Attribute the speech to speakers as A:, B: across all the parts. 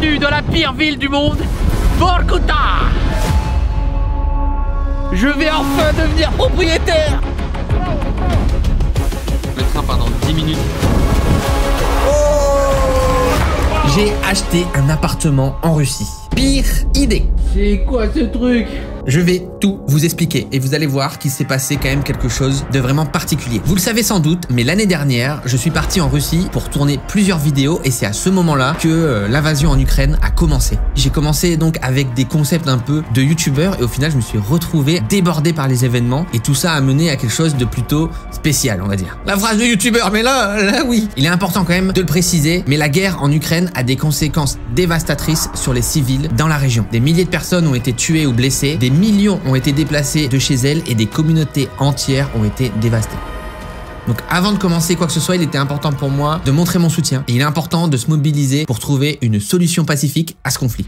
A: bienvenue dans la pire ville du monde, Vorkuta Je vais enfin devenir propriétaire Le train part dans 10 minutes.
B: J'ai acheté un appartement en Russie. Pire idée.
A: C'est quoi ce truc?
B: Je vais tout vous expliquer et vous allez voir qu'il s'est passé quand même quelque chose de vraiment particulier. Vous le savez sans doute, mais l'année dernière, je suis parti en Russie pour tourner plusieurs vidéos et c'est à ce moment-là que euh, l'invasion en Ukraine a commencé. J'ai commencé donc avec des concepts un peu de youtubeur et au final, je me suis retrouvé débordé par les événements et tout ça a mené à quelque chose de plutôt spécial, on va dire. La phrase de youtubeur, mais là, là oui. Il est important quand même de le préciser, mais la guerre en Ukraine a des conséquences dévastatrices sur les civils dans la région. Des milliers de personnes ont été tuées ou blessées, des millions ont été déplacés de chez elles et des communautés entières ont été dévastées. Donc avant de commencer quoi que ce soit, il était important pour moi de montrer mon soutien. Et il est important de se mobiliser pour trouver une solution pacifique à ce conflit.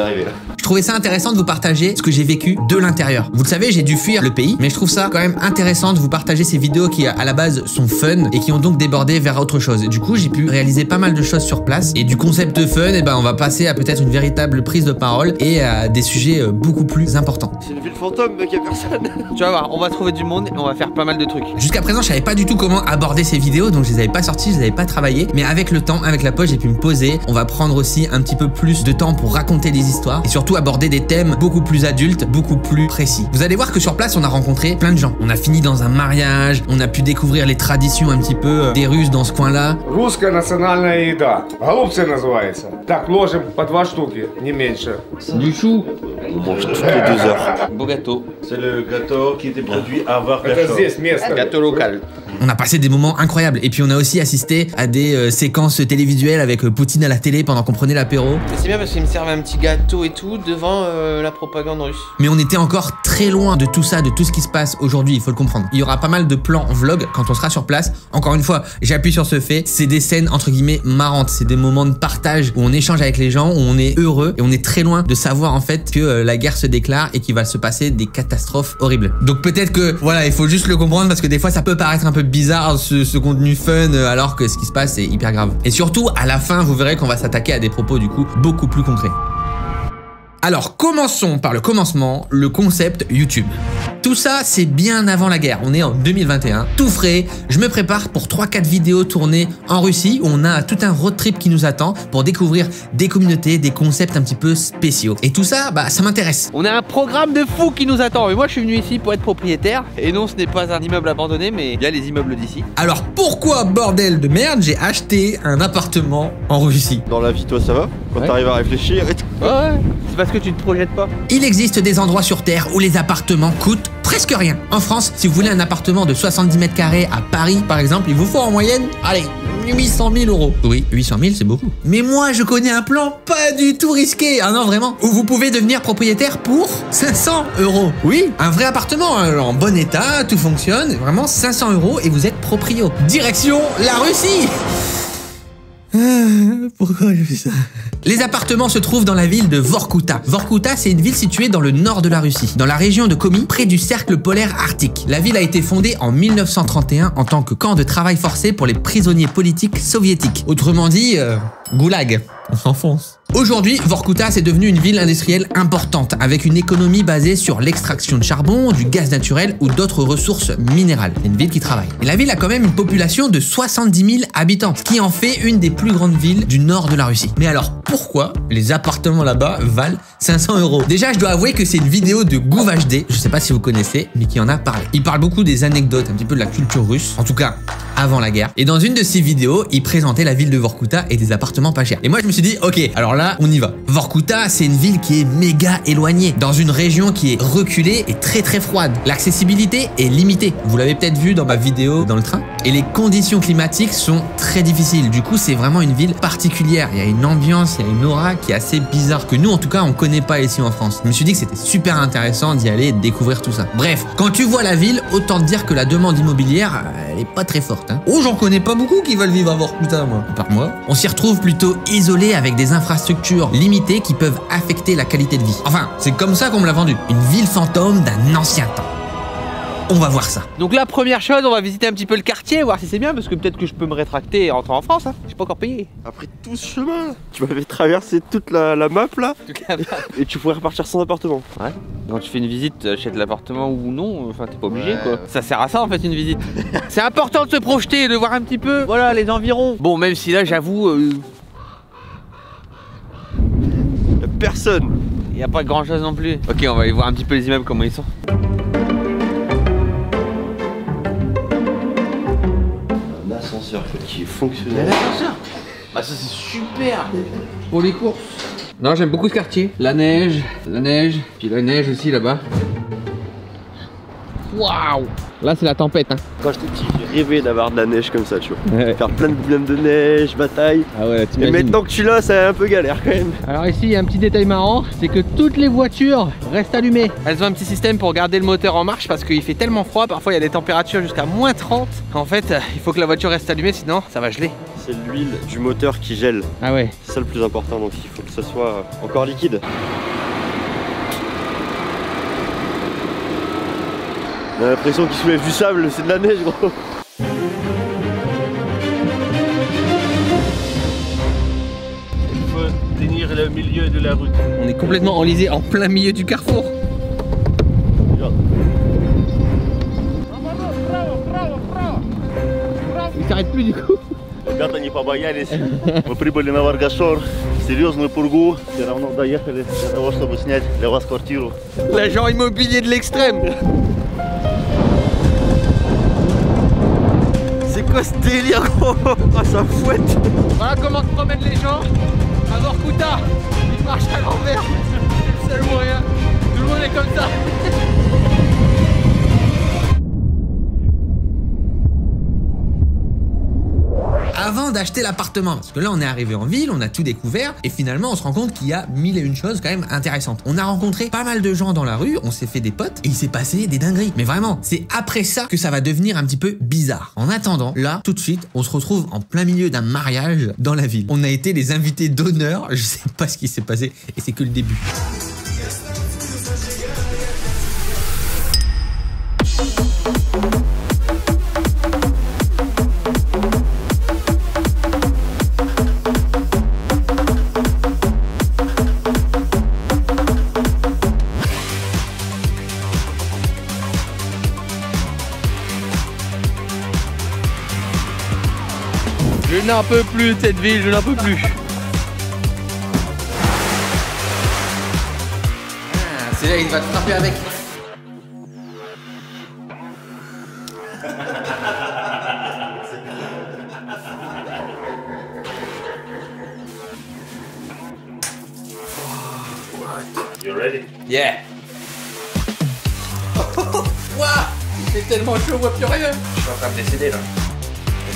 C: Est arrivé là.
B: Je trouvais ça intéressant de vous partager ce que j'ai vécu de l'intérieur. Vous le savez, j'ai dû fuir le pays, mais je trouve ça quand même intéressant de vous partager ces vidéos qui à la base sont fun et qui ont donc débordé vers autre chose. Et du coup, j'ai pu réaliser pas mal de choses sur place et du concept fun, et ben on va passer à peut-être une véritable prise de parole et à des sujets euh, beaucoup plus importants.
C: C'est une ville fantôme, mec, y'a personne.
A: Tu vas voir, on va trouver du monde et on va faire pas mal de trucs.
B: Jusqu'à présent, je savais pas du tout comment aborder ces vidéos, donc je les avais pas sorties, je les avais pas travaillées. Mais avec le temps, avec la poche, j'ai pu me poser. On va prendre aussi un petit peu plus de temps pour raconter des histoires et surtout aborder des thèmes beaucoup plus adultes, beaucoup plus précis. Vous allez voir que sur place, on a rencontré plein de gens. On a fini dans un mariage, on a pu découvrir les traditions un petit peu euh, des Russes dans ce coin-là.
A: Du chou.
C: Vous mangez toutes les deux heures.
A: Beau gâteau.
D: C'est le gâteau qui était produit à
E: Vargasha.
A: Gâteau local.
B: On a passé des moments incroyables. Et puis on a aussi assisté à des euh, séquences télévisuelles avec euh, Poutine à la télé pendant qu'on prenait l'apéro.
A: C'est bien parce qu'ils me servent un petit gâteau et tout devant euh, la propagande russe.
B: Mais on était encore très loin de tout ça, de tout ce qui se passe aujourd'hui, il faut le comprendre. Il y aura pas mal de plans vlog quand on sera sur place. Encore une fois, j'appuie sur ce fait, c'est des scènes entre guillemets marrantes, c'est des moments de partage où on échange avec les gens, où on est heureux et on est très loin de savoir en fait que la guerre se déclare et qu'il va se passer des catastrophes horribles. Donc peut-être que voilà, il faut juste le comprendre parce que des fois ça peut paraître un peu bizarre ce, contenu fun euh, alors que ce qui se passe est hyper grave. Et surtout à la fin, vous verrez qu'on va s'attaquer à des propos du coup beaucoup plus concrets. Alors commençons par le commencement, le concept YouTube. Tout ça, c'est bien avant la guerre. On est en 2021, tout frais. Je me prépare pour 3-4 vidéos tournées en Russie où on a tout un road trip qui nous attend pour découvrir des communautés, des concepts un petit peu spéciaux. Et tout ça, bah ça m'intéresse.
A: On a un programme de fou qui nous attend. Mais moi, je suis venu ici pour être propriétaire. Et non, ce n'est pas un immeuble abandonné, mais il y a les immeubles d'ici.
B: Alors pourquoi bordel de merde j'ai acheté un appartement en Russie?
C: Dans la vie, toi, ça va? Quand
A: Ouais.
C: t'arrives à réfléchir et tout.
A: Ouais, c'est parce que tu te projettes pas.
B: Il existe des endroits sur Terre où les appartements coûtent presque rien. En France, si vous voulez un appartement de 70 mètres carrés à Paris, par exemple, il vous faut en moyenne, allez, 800 000 euros. Oui, 800 000, c'est beaucoup. Mais moi, je connais un plan pas du tout risqué. Ah non, vraiment. Où vous pouvez devenir propriétaire pour 500 euros. Oui, un vrai appartement, hein, en bon état, tout fonctionne. Vraiment 500 euros et vous êtes proprio. Direction la Russie. Pourquoi j'ai fait ça? Les appartements se trouvent dans la ville de Vorkuta. Vorkuta, c'est une ville située dans le nord de la Russie, dans la région de Komi, près du cercle polaire arctique. La ville a été fondée en 1931 en tant que camp de travail forcé pour les prisonniers politiques soviétiques. Autrement dit, euh, goulag. On s'enfonce. Aujourd'hui, Vorkuta c'est devenu une ville industrielle importante avec une économie basée sur l'extraction de charbon, du gaz naturel ou d'autres ressources minérales. C'est une ville qui travaille. Et la ville a quand même une population de 70 000 habitants, ce qui en fait une des plus grandes villes du nord de la Russie. Mais alors pourquoi les appartements là-bas valent 500 euros? Déjà, je dois avouer que c'est une vidéo de Gouv HD, je sais pas si vous connaissez, mais qui en a parlé. Il parle beaucoup des anecdotes, un petit peu de la culture russe, en tout cas avant la guerre. Et dans une de ces vidéos, il présentait la ville de Vorkuta et des appartements pas chers. Et moi, je me suis dit, ok, alors là, on y va. Vorkuta, c'est une ville qui est méga éloignée, dans une région qui est reculée et très très froide. L'accessibilité est limitée. Vous l'avez peut-être vu dans ma vidéo dans le train. Et les conditions climatiques sont très difficiles. Du coup, c'est vraiment une ville particulière. Il y a une ambiance, il y a une aura qui est assez bizarre que nous, en tout cas, on connaît pas ici en France. Je me suis dit que c'était super intéressant d'y aller découvrir tout ça. Bref, quand tu vois la ville, autant te dire que la demande immobilière, elle est pas très forte. hein. Oh, j'en connais pas beaucoup qui veulent vivre à Vorkuta, moi. Par moi. On s'y retrouve plutôt isolé avec des infrastructures limitées qui peuvent affecter la qualité de vie. Enfin, c'est comme ça qu'on me l'a vendu. Une ville fantôme d'un ancien temps. On va voir ça.
A: Donc la première chose, on va visiter un petit peu le quartier, voir si c'est bien, parce que peut-être que je peux me rétracter et rentrer en France. Hein. J'ai pas encore payé.
C: Après tout ce chemin, tu m'avais traversé toute la, la map là, et tu pourrais repartir sans appartement.
A: quand tu fais une visite, achètes l'appartement ou non, enfin t'es pas obligé
C: Ouais.
A: quoi. Ça sert à ça en fait une visite. c'est important de se projeter, de voir un petit peu, voilà les environs. Bon, même si là j'avoue, euh,
C: Y'a personne.
A: il y a pas grand chose non plus. Ok, on va aller voir un petit peu les immeubles comment ils sont.
C: Qui est fonctionnel.
A: Ah ça c'est super Pour les courses. Non, j'aime beaucoup ce quartier. La neige, la neige, puis la neige aussi là-bas. Waouh Là c'est la tempête hein.
C: Quand j'étais petit, j'ai rêvé d'avoir de la neige comme ça, tu vois.
A: Ouais.
C: Faire plein de boulots de neige, bataille.
A: Ah ouais,
C: Et maintenant que tu l'as, c'est un peu galère quand même.
A: Alors ici, il y a un petit détail marrant, c'est que toutes les voitures restent allumées. Elles ont un petit système pour garder le moteur en marche parce qu'il fait tellement froid, parfois il y a des températures jusqu'à moins 30. En fait, euh, il faut que la voiture reste allumée, sinon ça va geler.
C: C'est l'huile du moteur qui gèle.
A: Ah ouais.
C: C'est ça le plus important, donc il faut que ça soit encore liquide. On a l'impression qu'il soulève du sable, c'est de la neige gros.
D: Il faut tenir le milieu de la route.
A: On est complètement enlisé en plein milieu du carrefour.
C: Regarde.
A: Il s'arrête plus du coup.
D: Ребята не побоялись. Мы прибыли на Варгашор. Серьезную пургу. Все равно доехали для того, чтобы снять для вас квартиру.
A: L'agent immobilier de l'extrême.
C: quoi ce délire gros Ah ça fouette
A: Voilà comment se promènent les gens à Vorkuta. Ils marchent à l'envers. C'est le seul moyen. Tout le monde est comme ça.
B: D'acheter l'appartement, parce que là on est arrivé en ville, on a tout découvert, et finalement on se rend compte qu'il y a mille et une choses quand même intéressantes. On a rencontré pas mal de gens dans la rue, on s'est fait des potes, et il s'est passé des dingueries. Mais vraiment, c'est après ça que ça va devenir un petit peu bizarre. En attendant, là, tout de suite, on se retrouve en plein milieu d'un mariage dans la ville. On a été les invités d'honneur, je sais pas ce qui s'est passé, et c'est que le début.
A: N'en peux plus de cette ville, je n'en peux plus. Ah, c'est là il va te frapper avec.
D: You ready?
A: Yeah. Ouah, il fait tellement chaud, on voit plus rien.
D: Je suis en train de décéder là.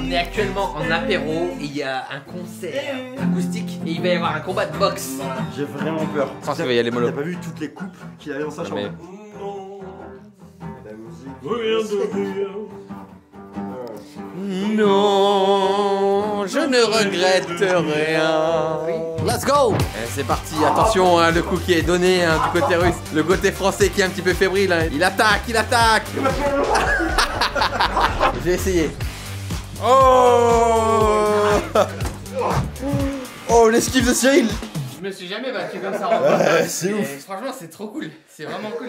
A: On est actuellement en apéro et il y a un concert acoustique et il va y avoir un combat de boxe.
C: J'ai vraiment peur.
A: Je pense qu'il va y aller mollo.
C: T'as pas vu toutes les coupes qu'il avait dans sa chambre La musique.
A: Non, je ne regrette rien. Let's go Eh, C'est parti, attention, hein, le coup qui est donné hein, du côté russe. Le côté français qui est un petit peu fébrile. hein. Il attaque, il attaque J'ai essayé. Oh
C: Oh l'esquive de Cyril
A: Je me suis jamais battu comme ça en
C: Ouais, c'est ouf.
A: Franchement, c'est trop cool. C'est vraiment cool.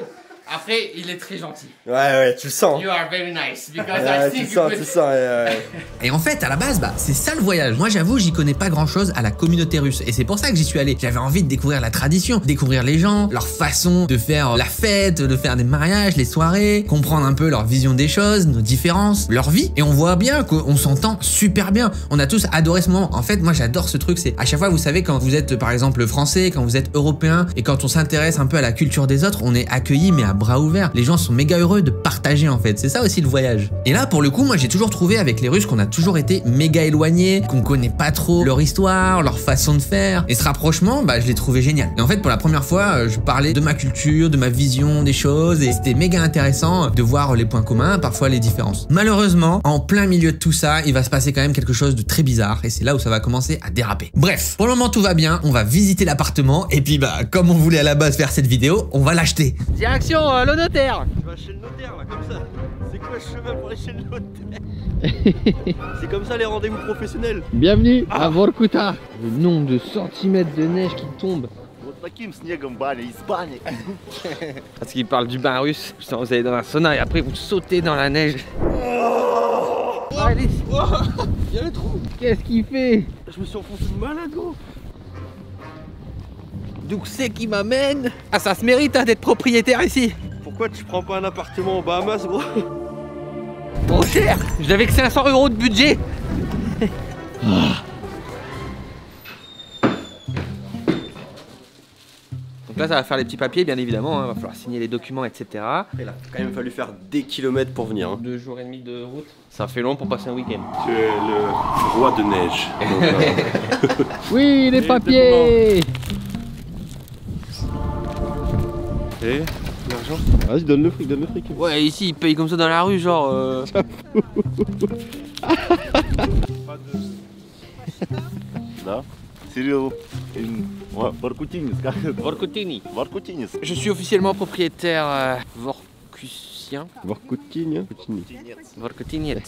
A: Après, il est très gentil.
C: Ouais ouais, tu le sens.
A: You are very nice because
C: Ouais,
A: I
C: tu
A: think
C: le
A: you
C: sens,
A: could-
C: tu le sens. ouais, ouais.
B: Et en fait, à la base, bah, c'est ça le voyage. Moi, j'avoue, j'y connais pas grand chose à la communauté russe. Et c'est pour ça que j'y suis allé. J'avais envie de découvrir la tradition, découvrir les gens, leur façon de faire la fête, de faire des mariages, les soirées, comprendre un peu leur vision des choses, nos différences, leur vie. Et on voit bien qu'on s'entend super bien. On a tous adoré ce moment. En fait, moi, j'adore ce truc. C'est à chaque fois, vous savez, quand vous êtes, par exemple, français, quand vous êtes européen, et quand on s'intéresse un peu à la culture des autres, on est accueilli, mais à bras ouverts. Les gens sont méga heureux de partager en fait. C'est ça aussi le voyage. Et là, pour le coup, moi j'ai toujours trouvé avec les Russes qu'on a toujours été méga éloignés, qu'on connaît pas trop leur histoire, leur façon de faire. Et ce rapprochement, bah je l'ai trouvé génial. Et en fait, pour la première fois, euh, je parlais de ma culture, de ma vision des choses, et c'était méga intéressant de voir les points communs, parfois les différences. Malheureusement, en plein milieu de tout ça, il va se passer quand même quelque chose de très bizarre, et c'est là où ça va commencer à déraper. Bref, pour le moment tout va bien, on va visiter l'appartement, et puis bah comme on voulait à la base faire cette vidéo, on va l'acheter.
A: Direction euh, le notaire.
C: Je vais chez le notaire là, comme ça. C'est quoi le chemin pour aller chez le notaire C'est comme ça les rendez-vous professionnels.
A: Bienvenue ah. à Vorkuta. Le nombre de centimètres de neige qui tombe. Parce qu'il parle du bain russe, Putain, vous allez dans un sauna et après vous sautez dans la neige. Oh oh
C: il y a le trou
A: Qu'est-ce qu'il fait?
C: Je me suis enfoncé de malade gros
A: D'où c'est qui m'amène Ah ça se mérite hein, d'être propriétaire ici
C: Pourquoi tu prends pas un appartement aux Bahamas gros
A: Trop cher J'avais que 500 euros de budget Donc là ça va faire les petits papiers bien évidemment, il va falloir signer les documents etc.
C: Il a quand même fallu faire des kilomètres pour venir. hein.
A: Deux jours et demi de route, ça fait long pour passer un week-end.
F: Tu es le roi de neige. Donc, euh,
A: Oui les papiers
F: L'argent.
C: Vas-y, donne le fric, donne le fric.
A: Ouais, ici, ils payent comme ça dans la rue, genre. Euh... Je suis officiellement propriétaire euh,
C: Voir Coutine.
A: Vorkutiniet.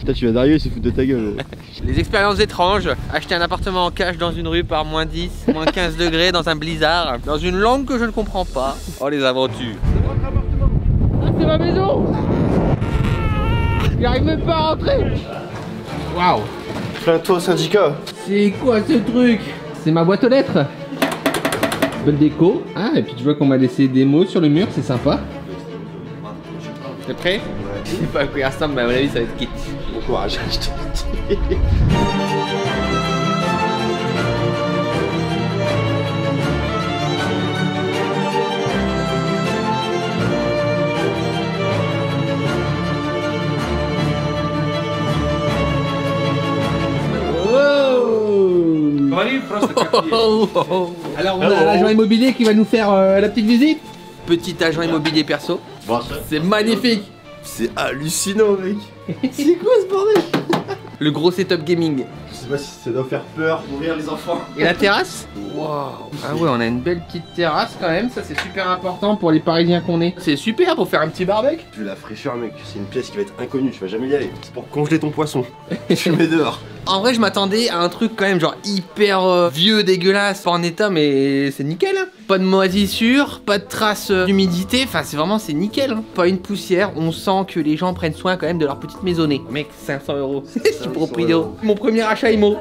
C: Putain, tu vas d'arriver, il se fout de ta gueule.
A: Les expériences étranges, acheter un appartement en cash dans une rue par moins 10, moins 15 degrés dans un blizzard, dans une langue que je ne comprends pas. Oh les aventures. Ah c'est ma maison J'arrive même pas à rentrer Waouh
C: Plains-toi au syndicat.
A: C'est quoi ce truc? C'est ma boîte aux lettres Belle déco. Ah et puis tu vois qu'on m'a laissé des mots sur le mur, c'est sympa. T'es prêt Je sais pas à quoi il ressemble mais à mon avis ça va être kitsch.
C: Bon courage, je te le dis.
A: Alors on a l'agent immobilier qui va nous faire euh, la petite visite. Petit agent immobilier perso. C'est magnifique.
C: C'est hallucinant, mec. C'est quoi ce bordel?
A: Le gros setup gaming.
C: Je sais pas si ça doit faire peur, mourir les enfants.
A: Et la terrasse Waouh Ah ouais, on a une belle petite terrasse quand même, ça c'est super important pour les Parisiens qu'on est. C'est super pour faire un petit barbecue.
C: Tu veux la fraîcheur, mec. C'est une pièce qui va être inconnue, tu vas jamais y aller. C'est pour congeler ton poisson. tu le mets dehors.
A: En vrai, je m'attendais à un truc quand même genre hyper euh, vieux, dégueulasse, pas en état, mais c'est nickel. hein. Pas de moisissure, pas de traces euh, d'humidité, enfin c'est vraiment c'est nickel. hein. Pas une poussière, on sent que les gens prennent soin quand même de leur petite maisonnée. Mec, 500 euros. Suis proprio. Mon premier achat IMO.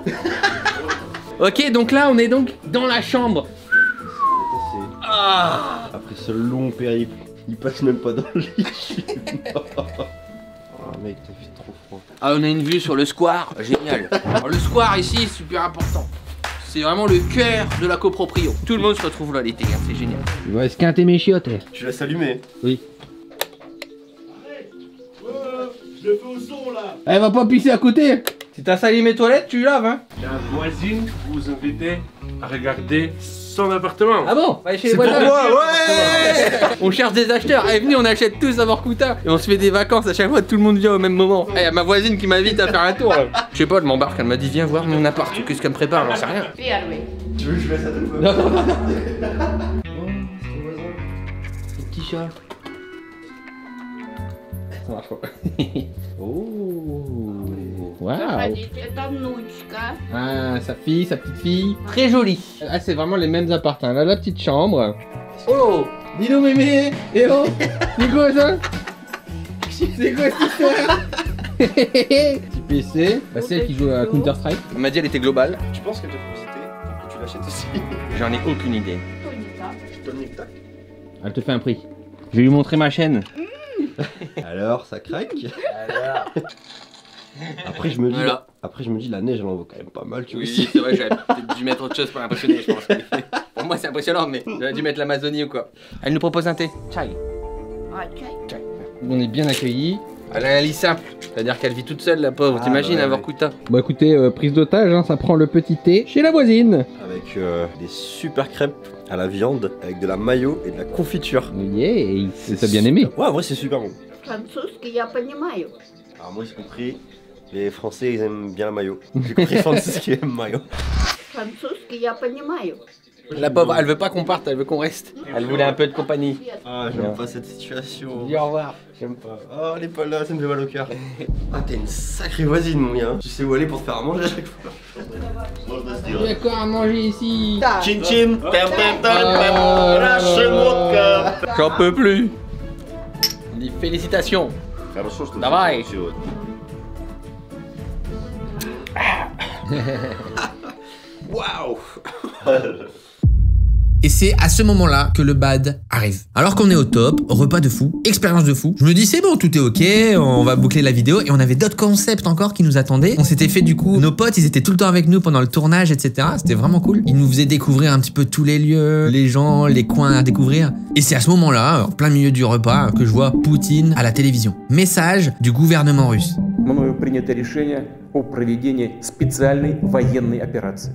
A: ok, donc là on est donc dans la chambre. Ah
C: Après ce long périple, il passe même pas dans le lit. oh mec, t'as fait trop froid.
A: Ah, on a une vue sur le square, génial. Alors, le square ici, super important. C'est vraiment le cœur de la coproprio. Tout le monde se retrouve là l'été, hein, c'est génial. Il va esquinter mes chiottes. eh.
C: Tu laisses allumer.
A: Oui.
D: Je le fais au son là.
A: Elle va pas pisser à côté. Si t'as sali mes toilettes, tu laves, hein.
F: La voisine vous invitait à regarder son appartement.
A: Ah bon? Va aller chez les voisins.
C: ouais
A: On cherche des acheteurs. Allez, venez, on achète tous à Vorkuta. Et on se fait des vacances à chaque fois, tout le monde vient au même moment. Eh, y a ma voisine qui m'invite à faire un tour. là. Je sais pas, elle m'embarque, elle m'a dit viens voir mon appart. Qu'est-ce qu'elle me prépare? J'en sais rien.
C: Tu veux que je mette ça de quoi
A: Non, non, non, non. Petit chat oh.
G: Wow.
A: Ah, sa fille, sa petite fille. Très jolie. Ah, c'est vraiment les mêmes appartements. Là, la petite chambre. Oh Dis donc, mémé Eh oh C'est quoi ça? C'est quoi cette histoire? Petit PC. Bah, celle qui joue à Counter-Strike. On m'a dit, elle était globale.
C: Tu penses qu'elle te félicité pour que tu l'achètes aussi?
A: J'en ai aucune idée.
C: Je te le
A: Elle te fait un prix. Je vais lui montrer ma chaîne.
C: Alors, ça craque Après, je me dis,
A: Voilà.
C: après, je me dis, la neige, elle en vaut quand même pas mal, tu vois.
A: Oui, c'est vrai, j'aurais peut-être dû mettre autre chose pour l'impressionner, je pense. Pour moi c'est impressionnant, mais j'aurais dû mettre l'Amazonie ou quoi. Elle nous propose un thé. Chai. On est bien accueillis. Elle a un lit simple, c'est-à-dire qu'elle vit toute seule, la pauvre.
H: Ah,
A: T'imagines
H: bah,
A: avoir
H: ouais.
A: Kuta
H: Bon écoutez, euh, prise d'otage, hein, ça prend le petit thé chez la voisine.
I: Avec euh, des super crêpes à la viande avec de la mayo et de la confiture.
H: Yeah, t'as bien aimé.
I: Ouais, en vrai, c'est super bon. Alors, moi, j'ai compris, les Français, ils aiment bien la mayo. J'ai compris les Français qui aiment mayo.
A: La pauvre, elle veut pas qu'on parte, elle veut qu'on reste. Elle voulait un peu de compagnie.
I: Ah, j'aime pas cette situation.
A: Dis au revoir.
I: J'aime pas. Oh, elle est pas là, ça me fait mal au cœur. Ah, t'es une sacrée voisine, mon gars. Tu sais où aller pour te faire à manger à chaque fois.
H: Il y a quoi
D: à manger ici? Chim chim
H: euh,
D: euh,
A: J'en peux plus. Dis félicitations. Travail.
D: Eh?
I: Wow!
B: Et c'est à ce moment-là que le bad arrive. Alors qu'on est au top, repas de fou, expérience de fou, je me dis c'est bon, tout est ok, on va boucler la vidéo et on avait d'autres concepts encore qui nous attendaient. On s'était fait du coup, nos potes, ils étaient tout le temps avec nous pendant le tournage, etc. C'était vraiment cool. Ils nous faisaient découvrir un petit peu tous les lieux, les gens, les coins à découvrir. Et c'est à ce moment-là, en plein milieu du repas, que je vois Poutine à la télévision. Message du gouvernement russe
J: au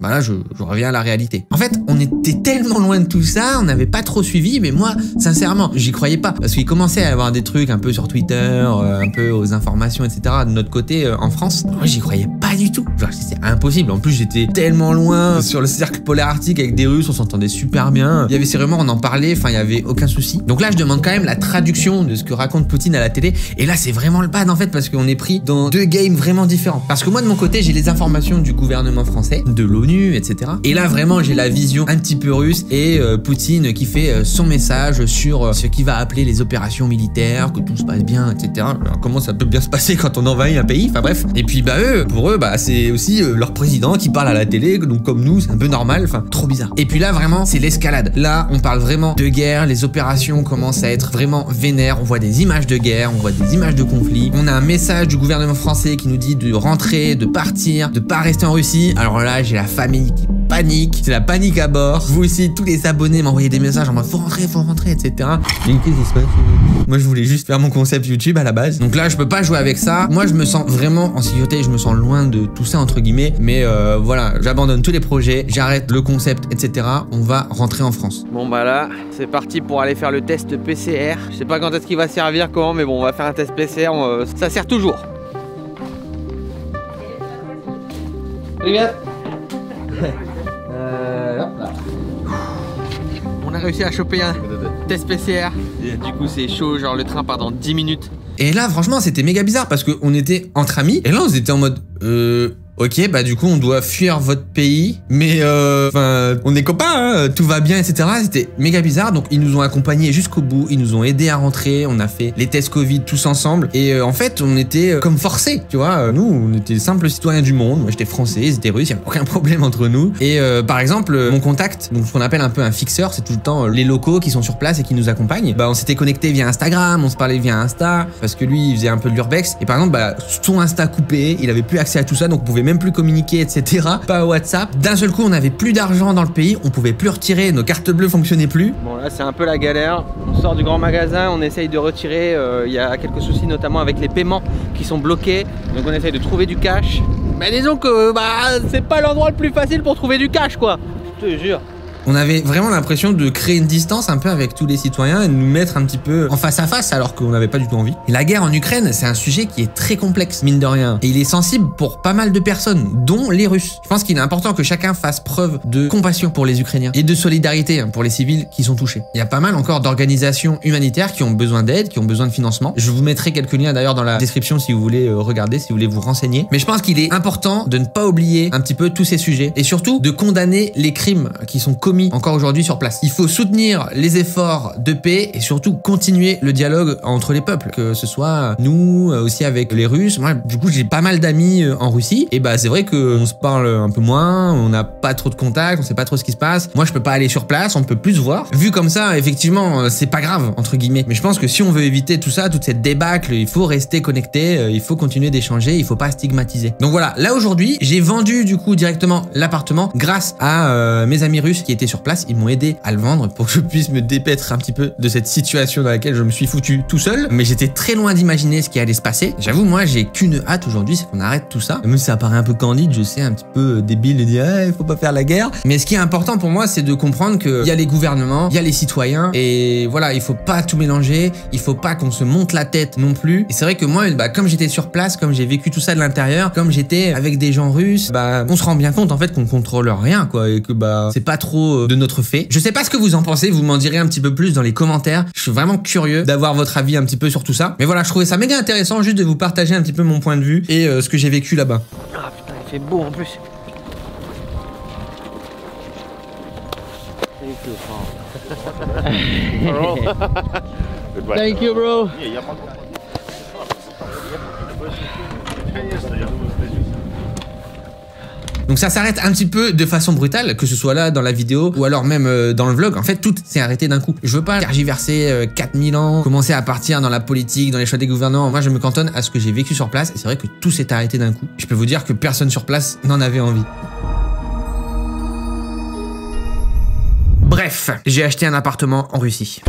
B: bah là, je, reviens à la réalité. En fait, on était tellement loin de tout ça, on n'avait pas trop suivi, mais moi, sincèrement, j'y croyais pas. Parce qu'il commençait à avoir des trucs un peu sur Twitter, euh, un peu aux informations, etc. De notre côté, euh, en France, moi, j'y croyais pas du tout. Genre, c'est impossible. En plus, j'étais tellement loin sur le cercle polaire arctique avec des Russes, on s'entendait super bien. Il y avait ces on en parlait, enfin, il y avait aucun souci. Donc là, je demande quand même la traduction de ce que raconte Poutine à la télé. Et là, c'est vraiment le bad, en fait, parce qu'on est pris dans deux games vraiment différents. Parce que moi, de mon côté, j'ai les informations du gouvernement français, de l'ONU, etc. Et là, vraiment, j'ai la vision un petit peu russe et euh, Poutine qui fait euh, son message sur euh, ce qu'il va appeler les opérations militaires, que tout se passe bien, etc. Alors, comment ça peut bien se passer quand on envahit un pays? Enfin bref. Et puis, bah eux, pour eux, bah c'est aussi leur président qui parle à la télé, donc comme nous, c'est un peu normal. Enfin, trop bizarre. Et puis là, vraiment, c'est l'escalade. Là, on parle vraiment de guerre. Les opérations commencent à être vraiment vénères. On voit des images de guerre, on voit des images de conflit. On a un message du gouvernement français qui nous dit de rentrer, de partir, de pas rester en Russie. Alors là, j'ai la famille qui panique. C'est la panique à bord. Vous aussi, tous les abonnés m'envoyaient des messages en mode faut rentrer, faut rentrer, etc. Mais qu'est-ce qui se passe Moi, je voulais juste faire mon concept YouTube à la base. Donc là, je peux pas jouer avec ça. Moi, je me sens vraiment en sécurité. Je me sens loin de tout ça, entre guillemets. Mais euh, voilà, j'abandonne tous les projets. J'arrête le concept, etc. On va rentrer en France.
A: Bon bah là, c'est parti pour aller faire le test PCR. Je sais pas quand est-ce qu'il va servir, comment, mais bon, on va faire un test PCR. on, euh, ça sert toujours. Привет. Euh, hop là. On a réussi à choper un test PCR. Et du coup, c'est chaud, genre le train part dans 10 minutes.
B: Et là, franchement, c'était méga bizarre parce qu'on était entre amis. Et là, on était en mode, euh, ok, bah du coup, on doit fuir votre pays. Mais, euh, on est copains, hein, tout va bien, etc. C'était méga bizarre. Donc, ils nous ont accompagnés jusqu'au bout. Ils nous ont aidés à rentrer. On a fait les tests Covid tous ensemble. Et euh, en fait, on était euh, comme forcés, tu vois. Euh, Nous, on était simples citoyens du monde. Moi, j'étais français, ils étaient russes. Il n'y a aucun problème entre nous. Et euh, par exemple, euh, mon contact, donc ce qu'on appelle un peu un fixeur, c'est tout le temps les locaux qui sont sur place et qui nous accompagnent. Bah, on s'était connecté via Instagram, on se parlait via Insta, parce que lui, il faisait un peu de l'urbex. Et par exemple, bah, son Insta coupé, il avait plus accès à tout ça, donc on pouvait même plus communiquer, etc. Pas WhatsApp. D'un seul coup, on avait plus d'argent dans le pays, on pouvait plus retirer, nos cartes bleues fonctionnaient plus.
A: Bon là c'est un peu la galère. On sort du grand magasin, on essaye de retirer. euh, Il y a quelques soucis notamment avec les paiements qui sont bloqués. Donc on essaye de trouver du cash. Mais disons que bah c'est pas l'endroit le plus facile pour trouver du cash quoi. Je te jure.
B: On avait vraiment l'impression de créer une distance un peu avec tous les citoyens et de nous mettre un petit peu en face à face alors qu'on n'avait pas du tout envie. La guerre en Ukraine, c'est un sujet qui est très complexe, mine de rien. Et il est sensible pour pas mal de personnes, dont les Russes. Je pense qu'il est important que chacun fasse preuve de compassion pour les Ukrainiens et de solidarité hein, pour les civils qui sont touchés. Il y a pas mal encore d'organisations humanitaires qui ont besoin d'aide, qui ont besoin de financement. Je vous mettrai quelques liens d'ailleurs dans la description si vous voulez euh, regarder, si vous voulez vous renseigner. Mais je pense qu'il est important de ne pas oublier un petit peu tous ces sujets et surtout de condamner les crimes qui sont commis encore aujourd'hui sur place. Il faut soutenir les efforts de paix et surtout continuer le dialogue entre les peuples, que ce soit nous euh, aussi avec les Russes. Moi, du coup, j'ai pas mal d'amis euh, en Russie et bah c'est vrai que on se parle un peu moins, on n'a pas trop de contacts, on sait pas trop ce qui se passe. Moi, je peux pas aller sur place, on peut plus se voir. Vu comme ça, effectivement, euh, c'est pas grave entre guillemets. Mais je pense que si on veut éviter tout ça, toute cette débâcle, il faut rester connecté, il faut continuer d'échanger, il faut pas stigmatiser. Donc voilà, là aujourd'hui, j'ai vendu du coup directement l'appartement grâce à mes amis russes qui étaient sur place, ils m'ont aidé à le vendre pour que je puisse me dépêtre un petit peu de cette situation dans laquelle je me suis foutu tout seul. Mais j'étais très loin d'imaginer ce qui allait se passer. J'avoue, moi, j'ai qu'une hâte aujourd'hui, c'est qu'on arrête tout ça. Même si ça paraît un peu candide, je sais, un petit peu débile de dire, il faut pas faire la guerre. Mais ce qui est important pour moi, c'est de comprendre qu'il y a les gouvernements, il y a les citoyens, et voilà, il faut pas tout mélanger, il faut pas qu'on se monte la tête non plus. Et c'est vrai que moi, bah, comme j'étais sur place, comme j'ai vécu tout ça de l'intérieur, comme j'étais avec des gens russes, bah, on se rend bien compte en fait qu'on contrôle rien, quoi, et que bah, c'est pas trop euh, de notre fée. Je sais pas ce que vous en pensez, vous m'en direz un petit peu plus dans les commentaires. Je suis vraiment curieux d'avoir votre avis un petit peu sur tout ça. Mais voilà, je trouvais ça méga intéressant juste de vous partager un petit peu mon point de vue et euh, ce que j'ai vécu là-bas.
C: Ah putain, il fait beau en plus.
H: Thank you.
D: Thank you, bro.
B: Donc ça s'arrête un petit peu de façon brutale, que ce soit là dans la vidéo ou alors même euh, dans le vlog. En fait, tout s'est arrêté d'un coup. Je veux pas tergiverser euh, 4000 ans, commencer à partir dans la politique, dans les choix des gouvernants. Moi, je me cantonne à ce que j'ai vécu sur place. Et c'est vrai que tout s'est arrêté d'un coup. Je peux vous dire que personne sur place n'en avait envie. Bref, j'ai acheté un appartement en Russie.